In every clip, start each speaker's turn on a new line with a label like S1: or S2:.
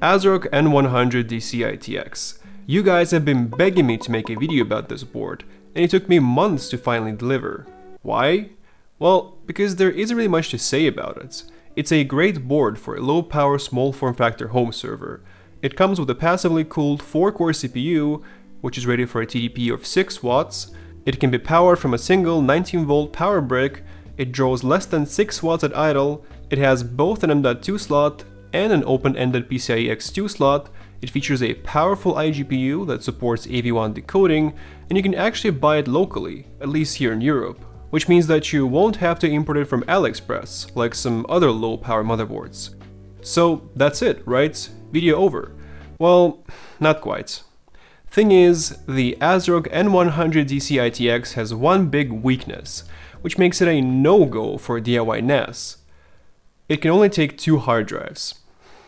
S1: ASRock N100DC-ITX. You guys have been begging me to make a video about this board, and it took me months to finally deliver. Why? Well, because there isn't really much to say about it. It's a great board for a low power small form factor home server. It comes with a passively cooled 4 core CPU, which is rated for a TDP of 6 watts. It can be powered from a single 19 volt power brick. It draws less than 6 watts at idle. It has both an M.2 slot and an open-ended PCIe X2 slot. It features a powerful iGPU that supports AV1 decoding, and you can actually buy it locally, at least here in Europe, which means that you won't have to import it from AliExpress, like some other low-power motherboards. So that's it, right? Video over. Well, not quite. Thing is, the ASRock N100DC-ITX has one big weakness, which makes it a no-go for DIY NAS. It can only take two hard drives.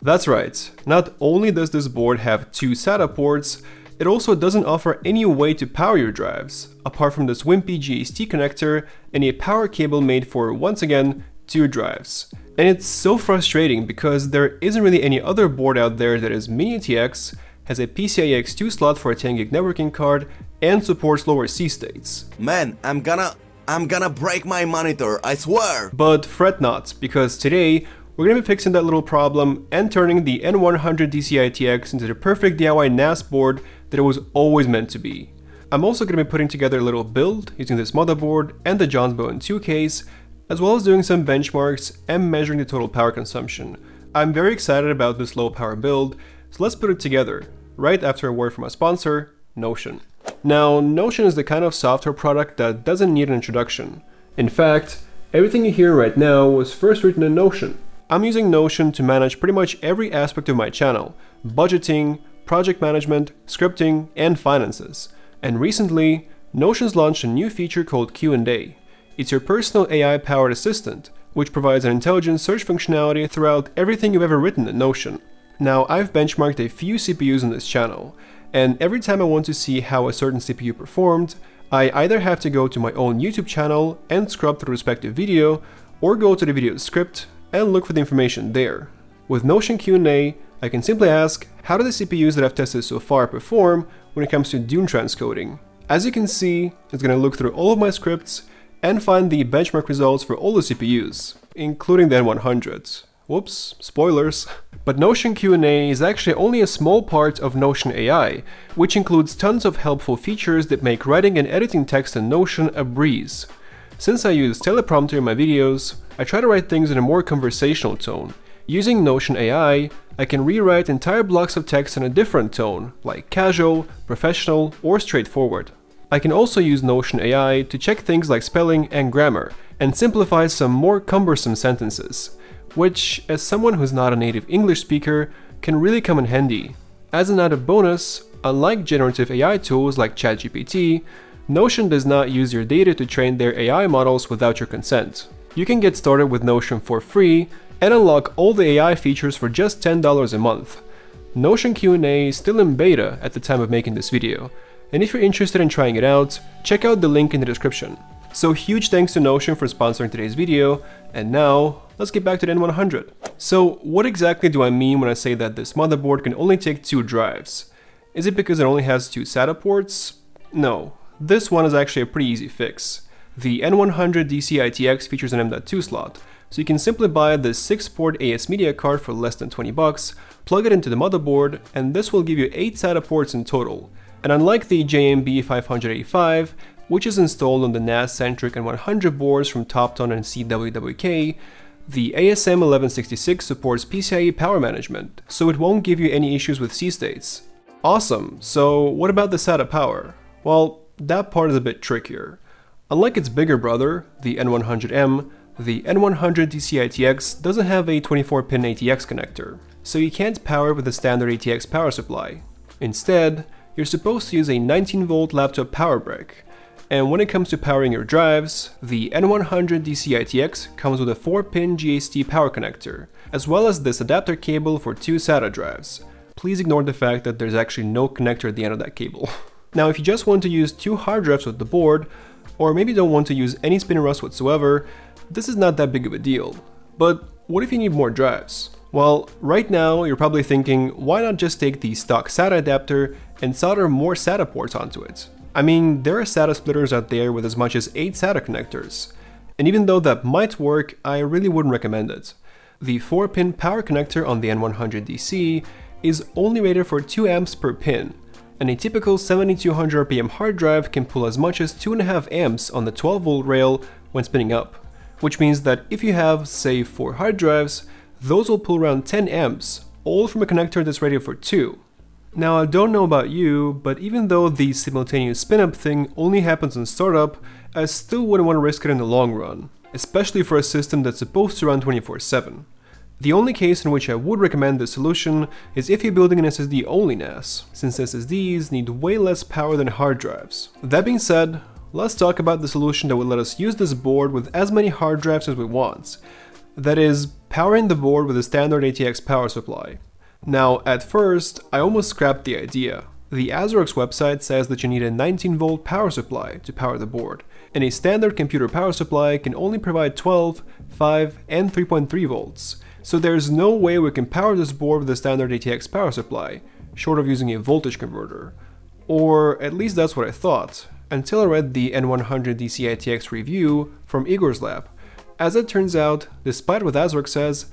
S1: That's right, not only does this board have two SATA ports, it also doesn't offer any way to power your drives, apart from this wimpy JST connector and a power cable made for, once again, two drives. And it's so frustrating because there isn't really any other board out there that is mini ITX, has a PCIe X2 slot for a 10GB networking card, and supports lower C states.
S2: Man, I'm gonna... I'm gonna break my monitor, I swear!
S1: But fret not, because today we're to be fixing that little problem and turning the N100DC-ITX into the perfect DIY NAS board that it was always meant to be. I'm also to be putting together a little build using this motherboard and the Jonsbo N2 case, as well as doing some benchmarks and measuring the total power consumption. I'm very excited about this low power build, so let's put it together, right after a word from our sponsor, Notion. Now, Notion is the kind of software product that doesn't need an introduction. In fact, everything you hear right now was first written in Notion. I'm using Notion to manage pretty much every aspect of my channel, budgeting, project management, scripting, and finances. And recently, Notion's launched a new feature called Q&A. It's your personal AI-powered assistant, which provides an intelligent search functionality throughout everything you've ever written in Notion. Now, I've benchmarked a few CPUs on this channel, and every time I want to see how a certain CPU performed, I either have to go to my own YouTube channel and scrub through the respective video, or go to the video script and look for the information there. With Notion Q&A, I can simply ask, how do the CPUs that I've tested so far perform when it comes to Dune transcoding? As you can see, it's going to look through all of my scripts and find the benchmark results for all the CPUs, including the N100. Whoops, spoilers. But Notion Q&A is actually only a small part of Notion AI, which includes tons of helpful features that make writing and editing text in Notion a breeze. Since I use teleprompter in my videos, I try to write things in a more conversational tone. Using Notion AI, I can rewrite entire blocks of text in a different tone, like casual, professional, or straightforward. I can also use Notion AI to check things like spelling and grammar, and simplify some more cumbersome sentences, which, as someone who's not a native English speaker, can really come in handy. As an added bonus, unlike generative AI tools like ChatGPT, Notion does not use your data to train their AI models without your consent. You can get started with Notion for free and unlock all the AI features for just $10 a month. Notion Q&A is still in beta at the time of making this video, and if you're interested in trying it out, check out the link in the description. So huge thanks to Notion for sponsoring today's video, and now let's get back to the N100. So what exactly do I mean when I say that this motherboard can only take two drives? Is it because it only has two SATA ports? No, this one is actually a pretty easy fix. The N100DC-ITX features an M.2 slot, so you can simply buy the 6-port ASMedia card for less than 20 bucks, plug it into the motherboard, and this will give you 8 SATA ports in total. And unlike the JMB 585, which is installed on the NAS-centric N100 boards from Topton and CWWK, the ASM 1166 supports PCIe power management, so it won't give you any issues with C states. Awesome, so what about the SATA power? Well, that part is a bit trickier. Unlike its bigger brother, the N100M, the N100DC-ITX doesn't have a 24-pin ATX connector, so you can't power it with a standard ATX power supply. Instead, you're supposed to use a 19-volt laptop power brick, and when it comes to powering your drives, the N100DC-ITX comes with a 4-pin JST power connector, as well as this adapter cable for two SATA drives. Please ignore the fact that there's actually no connector at the end of that cable. Now if you just want to use two hard drives with the board, or maybe don't want to use any spinning rust whatsoever, this is not that big of a deal. But what if you need more drives? Well, right now you're probably thinking, why not just take the stock SATA adapter and solder more SATA ports onto it? I mean, there are SATA splitters out there with as much as 8 SATA connectors. And even though that might work, I really wouldn't recommend it. The 4-pin power connector on the N100DC is only rated for 2 amps per pin, and a typical 7200 RPM hard drive can pull as much as 2.5 amps on the 12 volt rail when spinning up, which means that if you have, say, 4 hard drives, those will pull around 10 amps, all from a connector that's rated for 2. Now I don't know about you, but even though the simultaneous spin-up thing only happens in startup, I still wouldn't want to risk it in the long run, especially for a system that's supposed to run 24-7. The only case in which I would recommend this solution is if you're building an SSD only NAS, since SSDs need way less power than hard drives. That being said, let's talk about the solution that would let us use this board with as many hard drives as we want. That is, powering the board with a standard ATX power supply. Now, at first, I almost scrapped the idea. The ASRock's website says that you need a 19 volt power supply to power the board, and a standard computer power supply can only provide 12, 5, and 3.3 volts. So there's no way we can power this board with a standard ATX power supply, short of using a voltage converter. Or at least that's what I thought, until I read the N100DC-ITX review from Igor's lab. As it turns out, despite what ASRock says,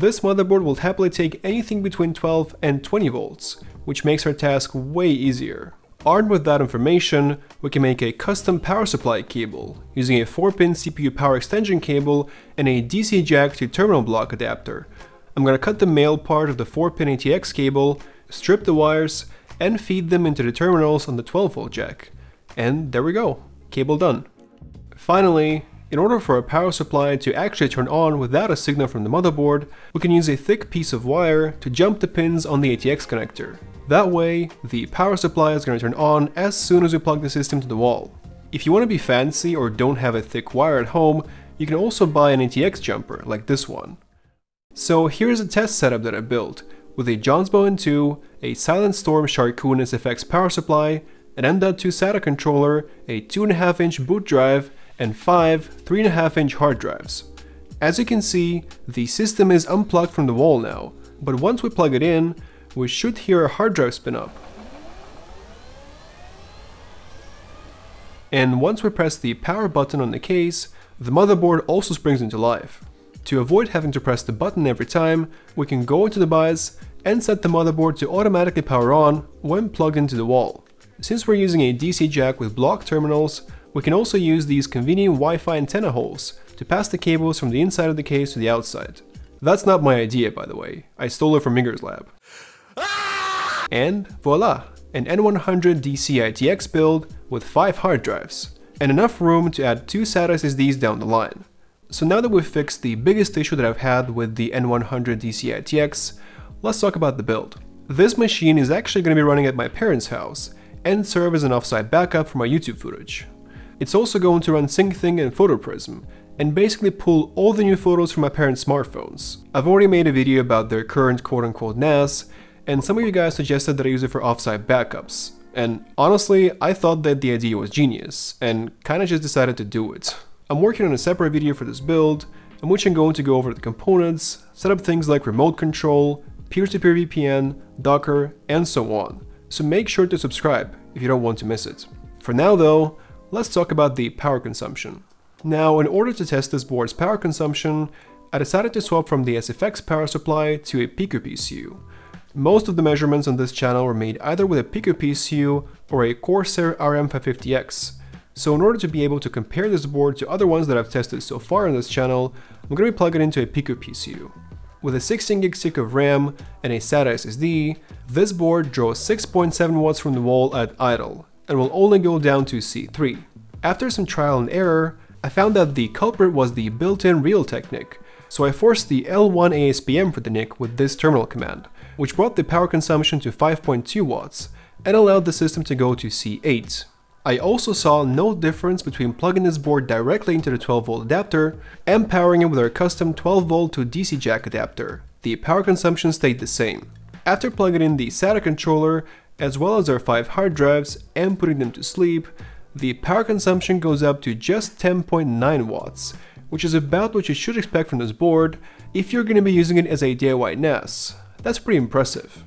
S1: this motherboard will happily take anything between 12 and 20 volts, which makes our task way easier. Armed with that information, we can make a custom power supply cable, using a 4-pin CPU power extension cable and a DC jack to terminal block adapter. I'm gonna cut the male part of the 4-pin ATX cable, strip the wires, and feed them into the terminals on the 12 volt jack. And there we go, cable done. Finally, in order for a power supply to actually turn on without a signal from the motherboard, we can use a thick piece of wire to jump the pins on the ATX connector. That way, the power supply is going to turn on as soon as we plug the system to the wall. If you want to be fancy or don't have a thick wire at home, you can also buy an ATX jumper, like this one. So here's a test setup that I built, with a Jonsbo N2, a Silent Storm Sharkoon SFX power supply, an M.2 SATA controller, a 2.5 inch boot drive, and 5 3.5 inch hard drives. As you can see, the system is unplugged from the wall now, but once we plug it in, we should hear a hard drive spin up. And once we press the power button on the case, the motherboard also springs into life. To avoid having to press the button every time, we can go into the BIOS and set the motherboard to automatically power on when plugged into the wall. Since we're using a DC jack with block terminals, we can also use these convenient Wi-Fi antenna holes to pass the cables from the inside of the case to the outside. That's not my idea, by the way. I stole it from Igor's lab. And voila, an N100DC-ITX build with 5 hard drives, and enough room to add 2 SATA SSDs down the line. So now that we've fixed the biggest issue that I've had with the N100DC-ITX, let's talk about the build. This machine is actually going to be running at my parents' house, and serve as an offsite backup for my YouTube footage. It's also going to run SyncThing and PhotoPrism, and basically pull all the new photos from my parents' smartphones. I've already made a video about their current quote-unquote NAS, and some of you guys suggested that I use it for offsite backups. And honestly, I thought that the idea was genius, and kinda just decided to do it. I'm working on a separate video for this build, in which I'm going to go over the components, set up things like remote control, peer-to-peer -peer VPN, Docker, and so on. So make sure to subscribe if you don't want to miss it. For now though, let's talk about the power consumption. Now, in order to test this board's power consumption, I decided to swap from the SFX power supply to a Pico PSU. Most of the measurements on this channel were made either with a Pico PSU or a Corsair RM550X. So in order to be able to compare this board to other ones that I've tested so far on this channel, I'm going to be plugging into a Pico PSU. With a 16GB stick of RAM and a SATA SSD, this board draws 6.7 watts from the wall at idle, and will only go down to C3. After some trial and error, I found that the culprit was the built-in Realtek NIC, so I forced the L1 ASPM for the NIC with this terminal command which brought the power consumption to 5.2 watts and allowed the system to go to C8. I also saw no difference between plugging this board directly into the 12 volt adapter and powering it with our custom 12 volt to DC jack adapter. The power consumption stayed the same. After plugging in the SATA controller, as well as our 5 hard drives and putting them to sleep, the power consumption goes up to just 10.9 watts, which is about what you should expect from this board, if you're going to be using it as a DIY NAS. That's pretty impressive.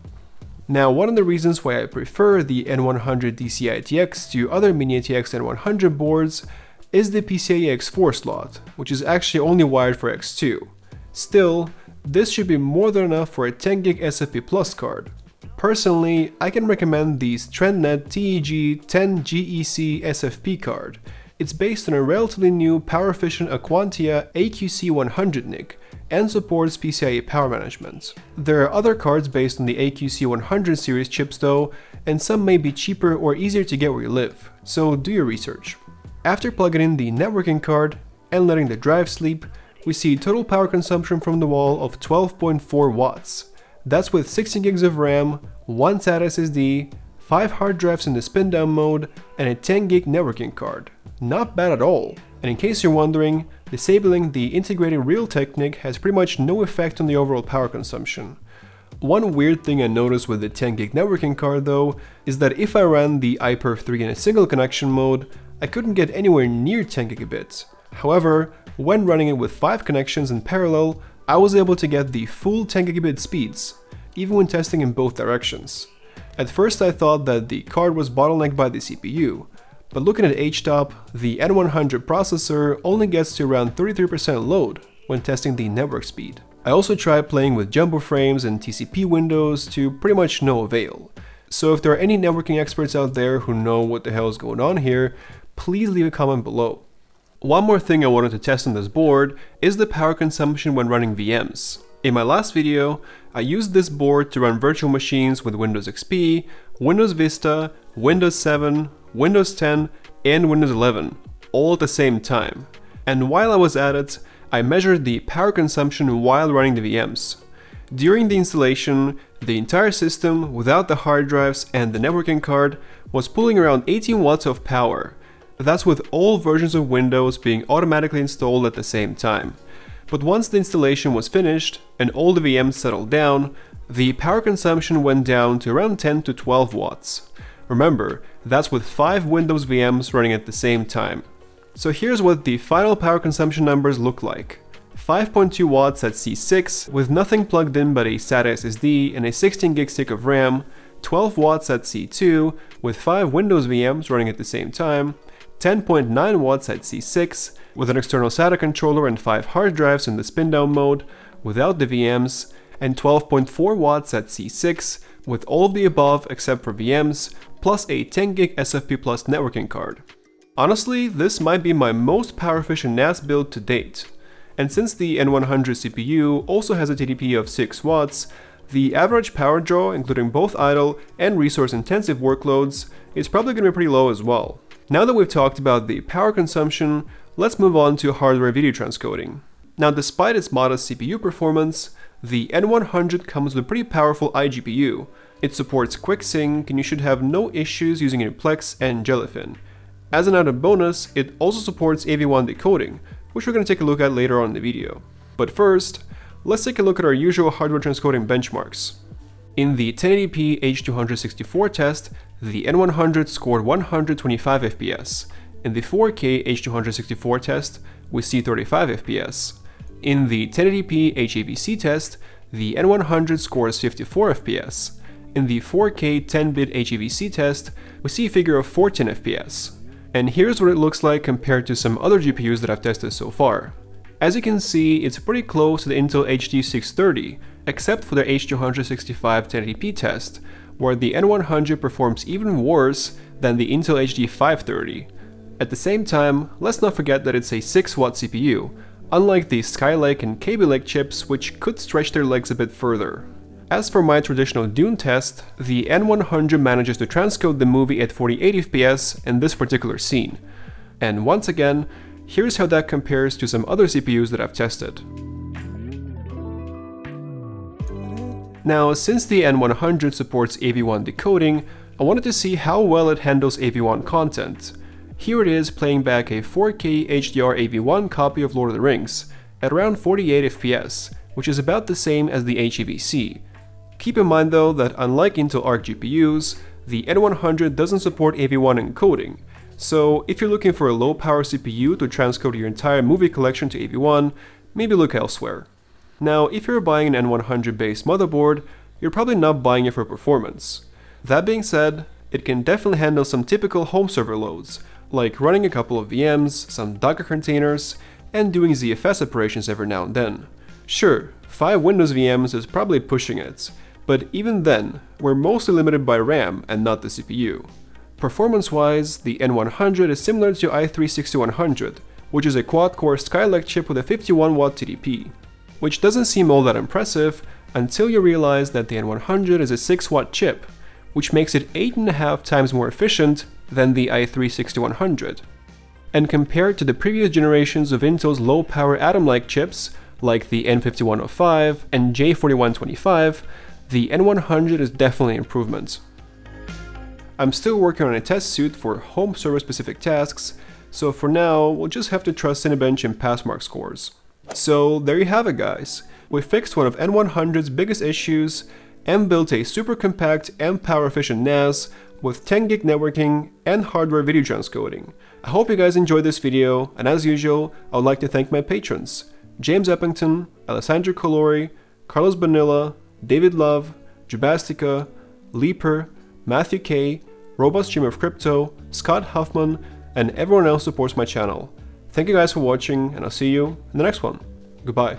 S1: Now, one of the reasons why I prefer the N100DC-ITX to other MiniATX N100 boards is the PCIe X4 slot, which is actually only wired for X2. Still, this should be more than enough for a 10GB SFP Plus card. Personally, I can recommend the TRENDnet TEG 10GEC SFP card. It's based on a relatively new power-efficient Aquantia AQC100 NIC, and supports PCIe power management. There are other cards based on the AQC100 series chips though, and some may be cheaper or easier to get where you live, so do your research. After plugging in the networking card and letting the drive sleep, we see total power consumption from the wall of 12.4 watts. That's with 16 gigs of RAM, 1 SATA SSD, 5 hard drives in the spin down mode, and a 10 gig networking card. Not bad at all. And in case you're wondering, disabling the integrated Realtek NIC has pretty much no effect on the overall power consumption. One weird thing I noticed with the 10 gig networking card though, is that if I ran the iPerf 3 in a single connection mode, I couldn't get anywhere near 10 gigabits. However, when running it with 5 connections in parallel, I was able to get the full 10 gigabit speeds, even when testing in both directions. At first I thought that the card was bottlenecked by the CPU, but looking at HTOP, the N100 processor only gets to around 33% load when testing the network speed. I also tried playing with jumbo frames and TCP windows to pretty much no avail. So if there are any networking experts out there who know what the hell is going on here, please leave a comment below. One more thing I wanted to test on this board is the power consumption when running VMs. In my last video, I used this board to run virtual machines with Windows XP, Windows Vista, Windows 7, Windows 10 and Windows 11 all at the same time. And while I was at it, I measured the power consumption while running the VMs. During the installation, the entire system, without the hard drives and the networking card, was pulling around 18 watts of power. That's with all versions of Windows being automatically installed at the same time. But once the installation was finished and all the VMs settled down, the power consumption went down to around 10 to 12 watts. Remember, that's with 5 Windows VMs running at the same time. So here's what the final power consumption numbers look like. 5.2 watts at C6 with nothing plugged in but a SATA SSD and a 16 gig stick of RAM, 12 watts at C2 with 5 Windows VMs running at the same time, 10.9 watts at C6 with an external SATA controller and 5 hard drives in the spin down mode without the VMs, and 12.4 watts at C6 with all of the above except for VMs, plus a 10GB SFP Plus networking card. Honestly, this might be my most power efficient NAS build to date. And since the N100 CPU also has a TDP of 6 watts, the average power draw, including both idle and resource intensive workloads, is probably going to be pretty low as well. Now that we've talked about the power consumption, let's move on to hardware video transcoding. Now despite its modest CPU performance, the N100 comes with a pretty powerful iGPU. It supports QuickSync and you should have no issues using Plex and Jellyfin. As an added bonus, it also supports AV1 decoding, which we're going to take a look at later on in the video. But first, let's take a look at our usual hardware transcoding benchmarks. In the 1080p H264 test, the N100 scored 125 FPS. In the 4K H264 test, we see 35 FPS. In the 1080p HEVC test, the N100 scores 54 FPS. In the 4K 10-bit HEVC test, we see a figure of 14 FPS. And here's what it looks like compared to some other GPUs that I've tested so far. As you can see, it's pretty close to the Intel HD 630, except for the H265 1080p test, where the N100 performs even worse than the Intel HD 530. At the same time, let's not forget that it's a 6 watt CPU, unlike the Skylake and Kaby Lake chips which could stretch their legs a bit further. As for my traditional Dune test, the N100 manages to transcode the movie at 48 FPS in this particular scene. And once again, here's how that compares to some other CPUs that I've tested. Now, since the N100 supports AV1 decoding, I wanted to see how well it handles AV1 content. Here it is playing back a 4K HDR AV1 copy of Lord of the Rings, at around 48 FPS, which is about the same as the HEVC. Keep in mind though that unlike Intel Arc GPUs, the N100 doesn't support AV1 encoding, so if you're looking for a low power CPU to transcode your entire movie collection to AV1, maybe look elsewhere. Now, if you're buying an N100 based motherboard, you're probably not buying it for performance. That being said, it can definitely handle some typical home server loads, like running a couple of VMs, some Docker containers, and doing ZFS operations every now and then. Sure, 5 Windows VMs is probably pushing it, but even then, we're mostly limited by RAM and not the CPU. Performance-wise, the N100 is similar to i3-6100, which is a quad-core Skylake chip with a 51W TDP, which doesn't seem all that impressive until you realize that the N100 is a 6W chip, which makes it 8.5 times more efficient than the i3-6100. And compared to the previous generations of Intel's low-power Atom-like chips, like the N5105 and J4125, the N100 is definitely an improvement. I'm still working on a test suite for home server specific tasks, so for now, we'll just have to trust Cinebench and passmark scores. So there you have it guys. We fixed one of N100's biggest issues and built a super compact and power efficient NAS with 10 gig networking and hardware video transcoding. I hope you guys enjoyed this video, and as usual, I would like to thank my patrons, James Eppington, Alessandro Colori, Carlos Bonilla, David Love, Jubastica, Leaper, Matthew K, Robot Stream of Crypto, Scott Huffman, and everyone else supports my channel. Thank you guys for watching, and I'll see you in the next one. Goodbye.